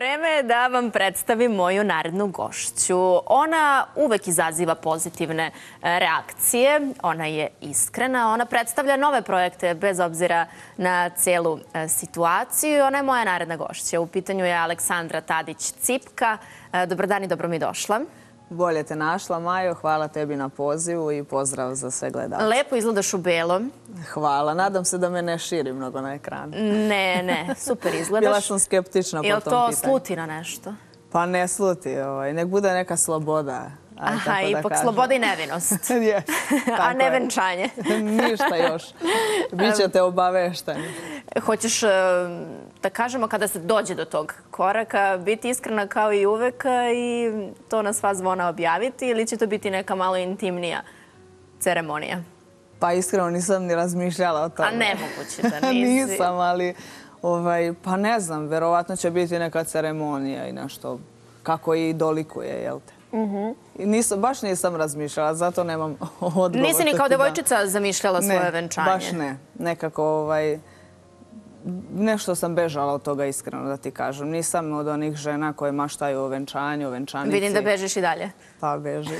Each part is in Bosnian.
Vreme je da vam predstavim moju narednu gošću. Ona uvek izaziva pozitivne e, reakcije. Ona je iskrena. Ona predstavlja nove projekte bez obzira na celu e, situaciju. Ona je moja naredna gošća. U pitanju je Aleksandra Tadić-Cipka. E, dobar dan i dobro mi došla. Bolje te našla, Majo. Hvala tebi na pozivu i pozdrav za sve gledalce. Lepo izgledaš u belom. Hvala. Nadam se da me ne širi mnogo na ekranu. Ne, ne. Super izgledaš. Bila sam skeptična po tom pitanju. Je li to sluti na nešto? Pa ne sluti. Ovaj. Nek bude neka sloboda. Aha, ipak sloboda i nevinost. A ne venčanje. Ništa još. Bićete obavešteni. Hoćeš eh, da kažemo kada se dođe do tog koraka, biti iskrena kao i uvek i to na sva zvona objaviti ili će to biti neka malo intimnija ceremonija? Pa iskreno nisam ni razmišljala o tome. A nemoguće da nisi. Nisam, ali ovaj, pa ne znam, verovatno će biti neka ceremonija i nešto kako i dolikuje, jel te? Mhm. Baš nisam razmišljala, zato nemam odgovor. Nisi ni kao devojčica zamišljala svoje venčanje? Ne, baš ne. Nekako ovaj nešto sam bežala od toga iskreno da ti kažem. Nisam od onih žena koje maštaju o venčanju, o venčanici. Vidim da bežiš i dalje. Pa beži.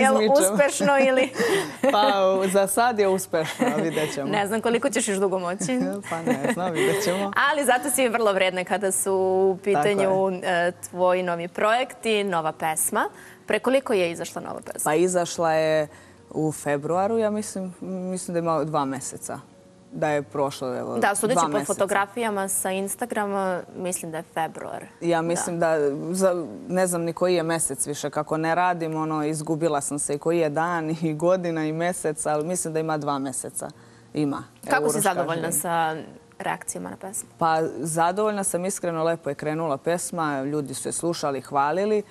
je li uspešno ili... pa za sad je uspešno, vidjet ćemo. Ne znam koliko ćeš još dugo moći. pa ne znam, vidjet ćemo. Ali zato si vrlo vredna kada su u pitanju e, tvoji novi projekti, nova pesma. Pre koliko je izašla nova pesma? Pa izašla je u februaru, ja mislim, mislim da ima dva meseca da je prošlo dva meseca. Da, sudeći po fotografijama sa Instagrama, mislim da je februar. Ja mislim da, ne znam ni koji je mesec više, kako ne radim, ono, izgubila sam se i koji je dan i godina i mesec, ali mislim da ima dva meseca. Ima. Kako si zadovoljna sa reakcijama na pesmu? Pa zadovoljna sam, iskreno lepo je krenula pesma, ljudi su je slušali, hvalili,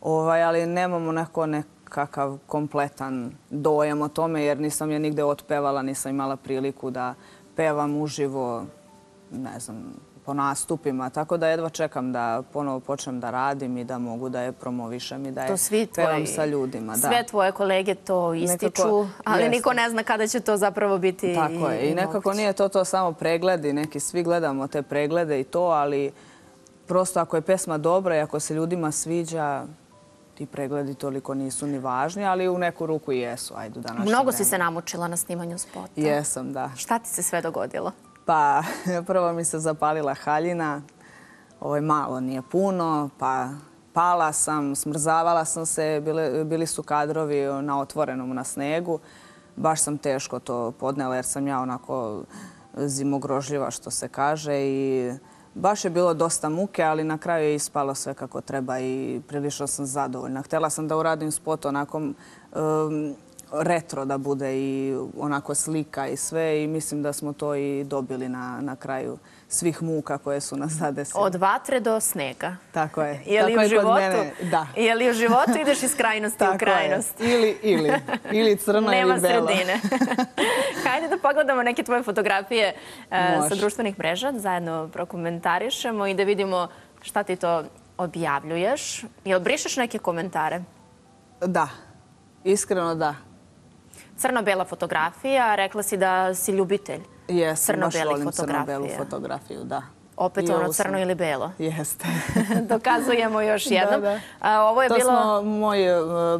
ovaj, ali nemamo neko nekakav kompletan dojam o tome, jer nisam je nigde otpevala, nisam imala priliku da pevam uživo, ne znam, po nastupima. Tako da jedva čekam da ponovo počnem da radim i da mogu da je promovišem i da je pevam sa ljudima. Sve tvoje kolege to ističu, ali niko ne zna kada će to zapravo biti Tako je. I nekako nije to to samo pregledi. Neki svi gledamo te preglede i to, ali prosto ako je pesma dobra i ako se ljudima sviđa, ti pregledi toliko nisu ni važni, ali u neku ruku i jesu. Ajde, Mnogo si se namučila na snimanju spota. Jesam, da. Šta ti se sve dogodilo? Pa, prvo mi se zapalila haljina. Ovo je malo, nije puno. Pa, pala sam, smrzavala sam se. Bili su kadrovi na otvorenom na snegu. Baš sam teško to podnela jer sam ja onako zimogrožljiva, što se kaže. I baš je bilo dosta muke, ali na kraju je ispalo sve kako treba i prilično sam zadovoljna. Htjela sam da uradim spot onako retro da bude i onako slika i sve i mislim da smo to i dobili na kraju svih muka koje su nas zadesile. Od vatre do snega. Tako je. Je li u životu? Da. Je li u životu ideš iz krajnosti u krajnost? Ili, ili. Ili crna ili bela. Nema sredine. Hajde da pogledamo neke tvoje fotografije e, sa društvenih mreža, zajedno prokomentarišemo i da vidimo šta ti to objavljuješ. Jel brišeš neke komentare? Da. Iskreno da. Crno-bela fotografija, rekla si da si ljubitelj crno-belih fotografija. Crno-belu fotografiju, da. Opet ono crno ili belo. Jeste. Dokazujemo još jednom. Ovo je to smo moj e,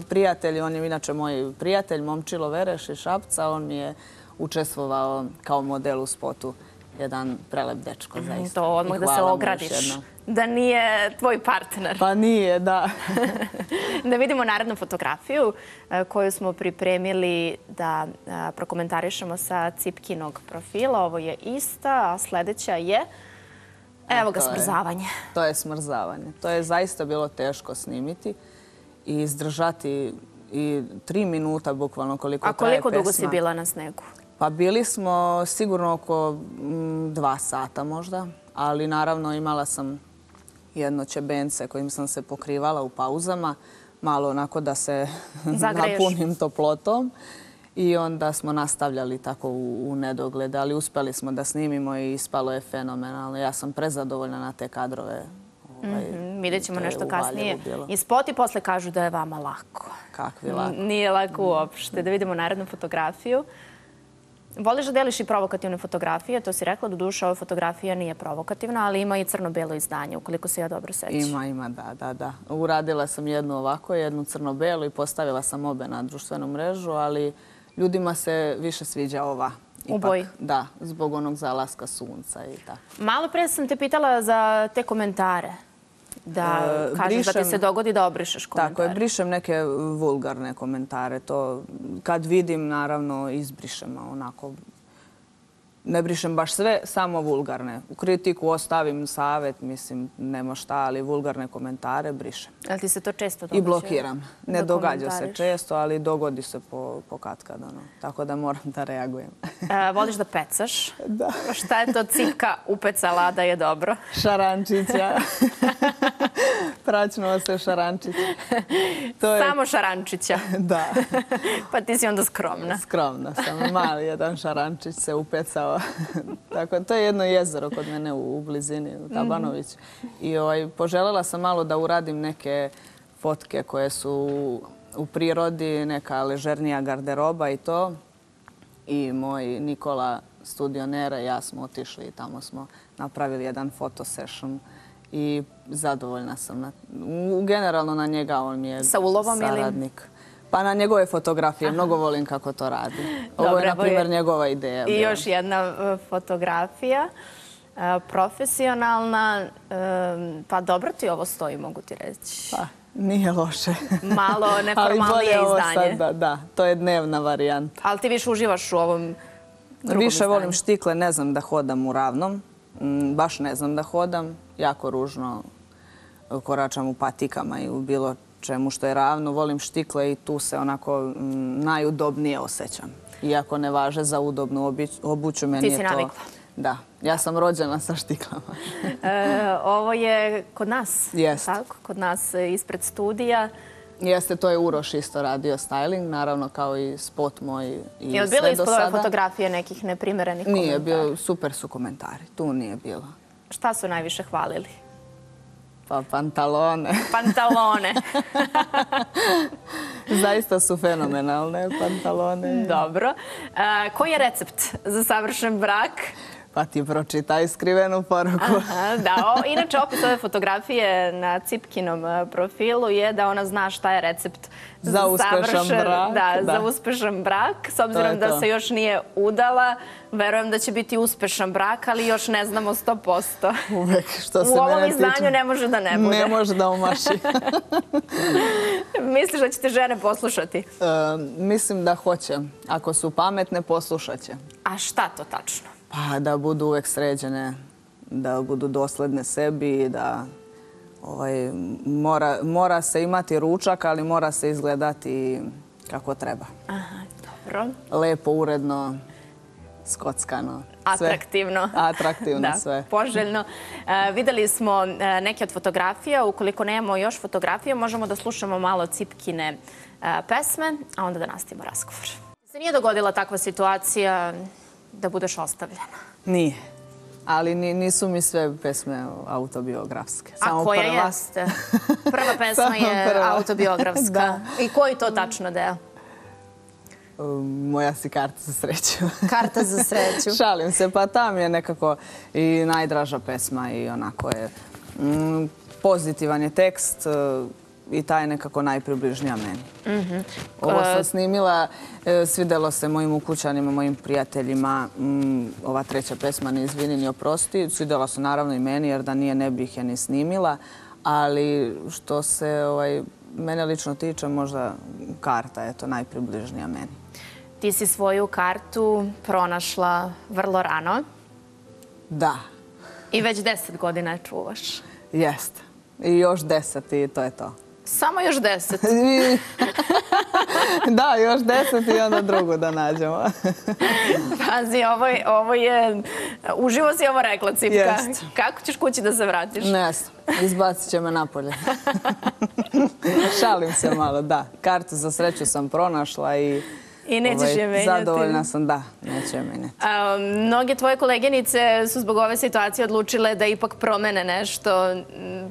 prijatelj, on je inače moj prijatelj, Momčilo Vereš iz Šapca. On mi je učestvovao kao model u spotu jedan prelep dečko, mhm, zaista. To odmah da se ogradiš. Da nije tvoj partner. Pa nije, da. Da vidimo narednu fotografiju e, koju smo pripremili da e, prokomentarišemo sa Cipkinog profila. Ovo je ista, a sljedeća je... Evo ga, smrzavanje. To je smrzavanje. To je zaista bilo teško snimiti i izdržati i tri minuta bukvalno koliko traje pesma. A koliko dugo si bila na snegu? Pa bili smo sigurno oko mm, dva sata možda, ali naravno imala sam jedno čebence kojim sam se pokrivala u pauzama, malo onako da se napunim toplotom. I onda smo nastavljali tako u nedogled, ali uspeli smo da snimimo i ispalo je fenomenalno. Ja sam prezadovoljna na te kadrove. Ovaj, mhm, vidjet ćemo nešto kasnije. I spoti posle kažu da je vama lako. Kakvi lako? Nije lako uopšte. Da vidimo narednu fotografiju. Voliš da deliš i provokativne fotografije, to si rekla, do duša ova fotografija nije provokativna, ali ima i crno-belo izdanje, ukoliko se ja dobro sećam. Ima, ima, da, da, da. Uradila sam jednu ovako, jednu crno-belu i postavila sam obe na društvenu mrežu, ali ljudima se više sviđa ova. U boji? Da, zbog onog zalaska sunca i tako. Malo pre sam te pitala za te komentare. Da e, kažeš da ti se dogodi da obrišeš komentare. Tako je, brišem neke vulgarne komentare. To kad vidim, naravno, izbrišem onako ne brišem baš sve, samo vulgarne. U kritiku ostavim savjet, mislim, nema šta, ali vulgarne komentare brišem. Ali ti se to često događa? I blokiram. Ne događa se često, ali dogodi se po, po katkad. Ono. Tako da moram da reagujem. E, voliš da pecaš? Da. Šta je to cipka upecala da je dobro? Šarančića. Praćnuo se šarančića. To je... Samo šarančića? Da. pa ti si onda skromna. Skromna sam. Mali jedan šarančić se upecao Tako, to je jedno jezero kod mene u, blizini, u Tabanoviću. I ovaj, poželjela sam malo da uradim neke fotke koje su u prirodi, neka ležernija garderoba i to. I moj Nikola studionera i ja smo otišli i tamo smo napravili jedan fotosession i zadovoljna sam. Na, u, generalno na njega on mi je Sa ulovom saradnik. Ili? Pa na njegove fotografije. Mnogo volim kako to radi. Ovo je, na primjer, njegova ideja. I još jedna e, fotografija. E, profesionalna. E, pa dobro ti ovo stoji, mogu ti reći. Pa, nije loše. Malo neformalnije izdanje. Da, da, to je dnevna varijanta. Ali ti više uživaš u ovom drugom Više volim štikle, ne znam da hodam u ravnom. Baš ne znam da hodam. Jako ružno koračam u patikama i u bilo čemu što je ravno. Volim štikle i tu se onako mm, najudobnije osjećam. Iako ne važe za udobnu obuću, meni je to... Ti si navikla. Da, ja sam rođena sa štiklama. E, ovo je kod nas, tako? Kod nas ispred studija. Jeste, to je Uroš isto radio styling, naravno kao i spot moj i sve do sada. Je li bilo ispod ove fotografije nekih neprimerenih komentara? Nije, super su komentari, tu nije bilo. Šta su najviše hvalili? Pa pantalone. Pantalone. Zaista su fenomenalne pantalone. Dobro. E, koji je recept za savršen brak? Pa ti pročitaj skrivenu poruku. Da, inače opis ove fotografije na Cipkinom e, profilu je da ona zna šta je recept za uspešan brak. Da, za uspešan brak. S obzirom da se još nije udala, verujem da će biti uspešan brak, ali još ne znamo 100%. Uvek, što se U ovom izdanju ne može da ne bude. Ne može da umaši. Misliš da ćete žene poslušati? E, mislim da hoće. Ako su pametne, poslušat će. A šta to tačno? Pa da budu uvek sređene, da budu dosledne sebi, da ovaj, mora, mora se imati ručak, ali mora se izgledati kako treba. Aha, dobro. Lepo, uredno, skockano. Atraktivno. Atraktivno da, sve. Poželjno. E, videli smo e, neke od fotografija. Ukoliko nemamo još fotografije, možemo da slušamo malo Cipkine e, pesme, a onda da nastavimo razgovor. Se nije dogodila takva situacija da budeš ostavljena? Nije. Ali nisu mi sve pesme autobiografske. A koja jeste? Prva pesma je autobiografska. I koji to tačno deo? Um, moja si karta za sreću. Karta za sreću. Šalim se, pa tam je nekako i najdraža pesma i onako je mm, pozitivan je tekst i ta je nekako najpribližnija meni. Mhm. Ovo sam snimila, e, svidelo se mojim ukućanima, mojim prijateljima. Mm, ova treća pesma, ne izvini, ni oprosti. Svidelo se naravno i meni, jer da nije ne bih je ni snimila. Ali što se ovaj, mene lično tiče, možda karta je to najpribližnija meni. Ti si svoju kartu pronašla vrlo rano. Da. I već deset godina je čuvaš. Jeste. I još deset i to je to. Samo još deset. da, još deset i onda drugu da nađemo. Pazi, ovo je, ovo je... Uživo si ovo rekla, Cipka. Jest. Kako ćeš kući da se vratiš? Ne Izbacit će me napolje. Šalim se malo, da. Kartu za sreću sam pronašla i I nećeš ovaj, je menjati. Zadovoljna sam, da, neću je menjati. A, mnoge tvoje kolegenice su zbog ove situacije odlučile da ipak promene nešto,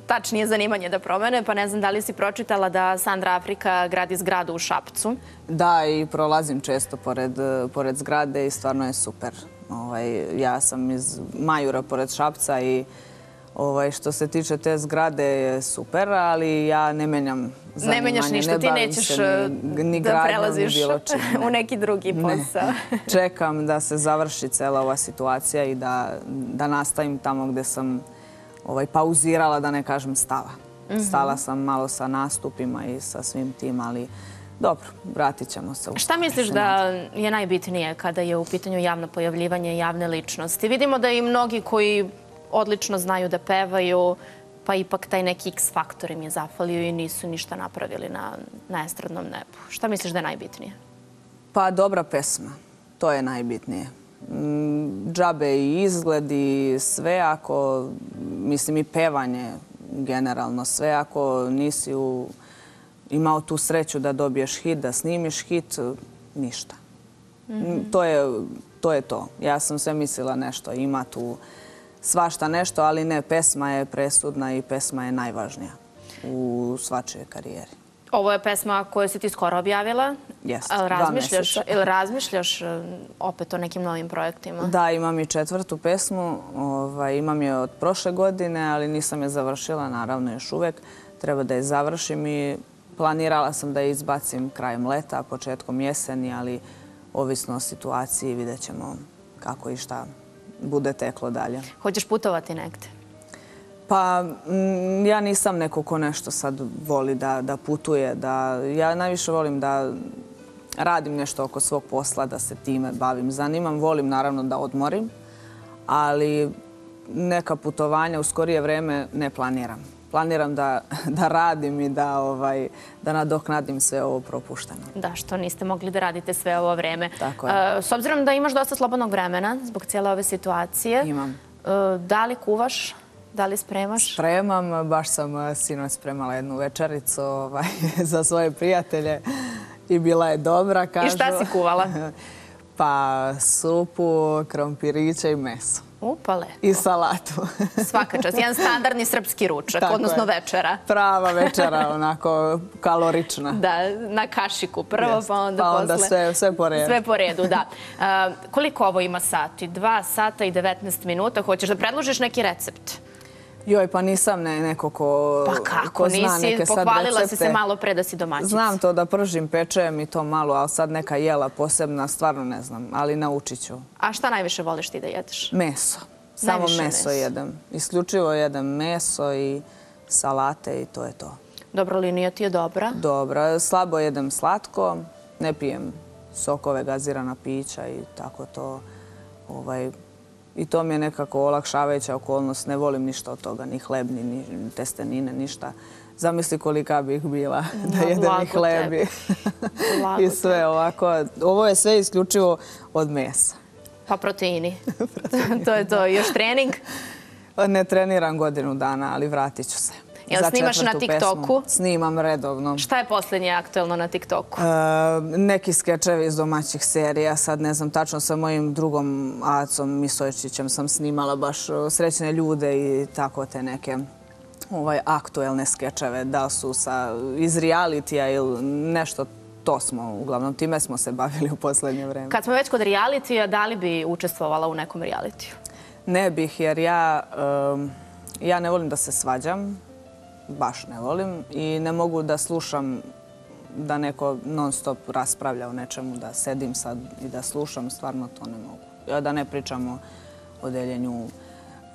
tačnije zanimanje da promene, pa ne znam da li si pročitala da Sandra Afrika gradi zgradu u Šapcu. Da, i prolazim često pored, pored zgrade i stvarno je super. Ovaj, ja sam iz Majura pored Šapca i ovaj, što se tiče te zgrade je super, ali ja ne menjam zanimanje. Ne menjaš ništa, ti nećeš se ni, ni da prelaziš ne. u neki drugi posao. Ne. Čekam da se završi cela ova situacija i da, da nastavim tamo gde sam ovaj, pauzirala, da ne kažem stala. Mhm. Stala sam malo sa nastupima i sa svim tim, ali dobro, vratit ćemo se. u- Šta misliš da je najbitnije kada je u pitanju javno pojavljivanje javne ličnosti? Vidimo da i mnogi koji odlično znaju da pevaju, pa ipak taj neki X faktor im je zafalio i nisu ništa napravili na, na estradnom nebu. Šta misliš da je najbitnije? Pa dobra pesma, to je najbitnije. Mm, Džabe i izgled i sve ako, mislim i pevanje generalno, sve ako nisi u, imao tu sreću da dobiješ hit, da snimiš hit, ništa. Mm, To je, to je to. Ja sam sve mislila nešto, ima tu svašta nešto, ali ne, pesma je presudna i pesma je najvažnija u svačijoj karijeri. Ovo je pesma koju si ti skoro objavila. Jeste, dva ili razmišljaš e, opet o nekim novim projektima? Da, imam i četvrtu pesmu. Ovaj, imam je od prošle godine, ali nisam je završila, naravno još uvek. Treba da je završim i planirala sam da je izbacim krajem leta, početkom jeseni, ali ovisno o situaciji vidjet ćemo kako i šta bude teklo dalje. Hoćeš putovati negde? Pa mm, ja nisam neko ko nešto sad voli da, da putuje. Da, ja najviše volim da radim nešto oko svog posla, da se time bavim. Zanimam, volim naravno da odmorim, ali neka putovanja u skorije vreme ne planiram. Planiram da, da radim i da, ovaj, da nadoknadim sve ovo propušteno. Da, što niste mogli da radite sve ovo vreme. Tako je. E, S obzirom da imaš dosta slobodnog vremena zbog cijele ove situacije, Imam. e, da li kuvaš, da li spremaš? Spremam, baš sam eh, sinoć spremala jednu večericu ovaj, za svoje prijatelje i bila je dobra, kažu. I šta si kuvala? Pa supu, krompiriće i meso. Upale. I salatu. Svaka čast. Jedan standardni srpski ručak, Tako odnosno je. večera. Prava večera, onako kalorična. Da, na kašiku prvo, Jest. pa onda Pa onda posle... sve- sve po redu. Sve po redu, da. Koliko ovo ima sati? Dva sata i 19 minuta. Hoćeš da predložiš neki recept? Joj, pa nisam ne, neko ko, Pa kako ko zna nisi? neke sad Pohvalila si recepte. se malo pre da si domaćica. Znam to da pržim, pečem i to malo, ali sad neka jela posebna, stvarno ne znam, ali naučit ću. A šta najviše voliš ti da jedeš? Meso. Samo meso meso. jedem. Isključivo jedem meso i salate i to je to. Dobro, linija ti je dobra. Dobro, slabo jedem slatko, ne pijem sokove, gazirana pića i tako to. Ovaj, I to mi je nekako olakšavajuća okolnost. Ne volim ništa od toga, ni hleb, ni, ni testenine, ništa. Zamisli kolika bih bila da jedem i hleb i, sve ovako. Ovo je sve isključivo od mesa. Pa proteini. to je to. Još trening? Ne treniram godinu dana, ali vratit ću se. Jel Za snimaš na TikToku? pesmu Snimam redovno. Šta je posljednje aktuelno na TikToku? E, neki skečevi iz domaćih serija, sad ne znam tačno sa mojim drugom Acom Misojčićem sam snimala baš e, srećne ljude i tako te neke ovaj, aktuelne skečeve, da su sa, iz realitija ili nešto, to smo, uglavnom time smo se bavili u posljednje vreme. Kad smo već kod realitija, da li bi učestvovala u nekom realitiju? Ne bih, jer ja, em, ja ne volim da se svađam, baš ne volim i ne mogu da slušam da neko non stop raspravlja o nečemu, da sedim sad i da slušam, stvarno to ne mogu. Ja da ne pričamo o deljenju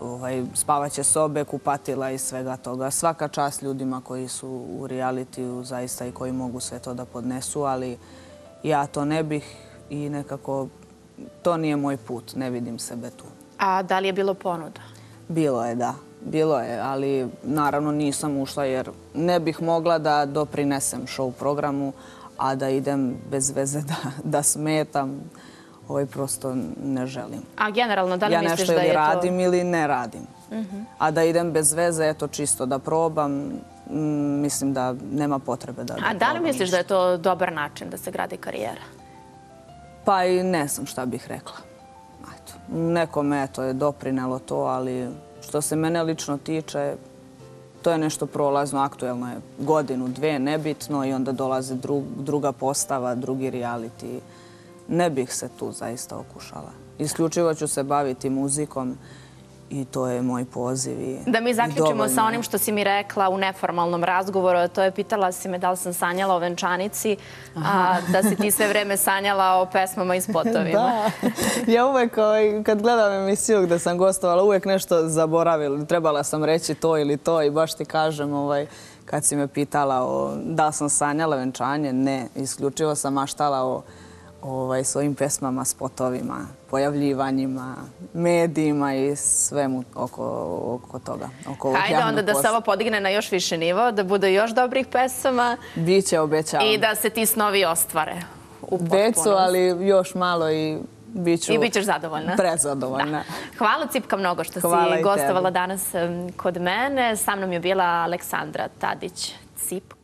ovaj, spavaće sobe, kupatila i svega toga. Svaka čast ljudima koji su u realitiju zaista i koji mogu sve to da podnesu, ali ja to ne bih i nekako to nije moj put, ne vidim sebe tu. A da li je bilo ponuda? Bilo je, da. Bilo je, ali naravno nisam ušla jer ne bih mogla da doprinesem show programu, a da idem bez veze da, da smetam. Ovaj prosto ne želim. A generalno, da li ja misliš nešto da je to... Mhm. radim ili ne radim. A da idem bez veze, eto čisto da probam, mm, mislim da nema potrebe da, da A da li probam misliš da ništa. je to dobar način da se gradi karijera? Pa i ne znam šta bih rekla. Eto, nekome eto, je doprinelo to, ali što se mene lično tiče, to je nešto prolazno, aktuelno je godinu, dve, nebitno i onda dolaze druga postava, drugi reality. Ne bih se tu zaista okušala. Isključivo ću se baviti muzikom i to je moj poziv. Da mi zaključimo sa onim što si mi rekla u neformalnom razgovoru, to je pitala si me da li sam sanjala o venčanici, a da si ti sve vreme sanjala o pesmama i spotovima. Da. Ja uvek, ovaj, kad gledam emisiju gde sam gostovala, uvek nešto zaboravila. Trebala sam reći to ili to i baš ti kažem, ovaj, kad si me pitala da li sam sanjala venčanje, ne, isključivo sam maštala o ovaj, svojim pesmama, spotovima, pojavljivanjima, medijima i svemu oko, oko toga. Oko Hajde onda da se ovo podigne na još više nivo, da bude još dobrih pesama. Biće, obećavam. I da se ti snovi ostvare u potpunosti. Becu, ali još malo i Biću I bit ćeš zadovoljna. Prezadovoljna. Hvala Cipka mnogo što si gostovala danas kod mene. Sa mnom je bila Aleksandra Tadić-Cipka.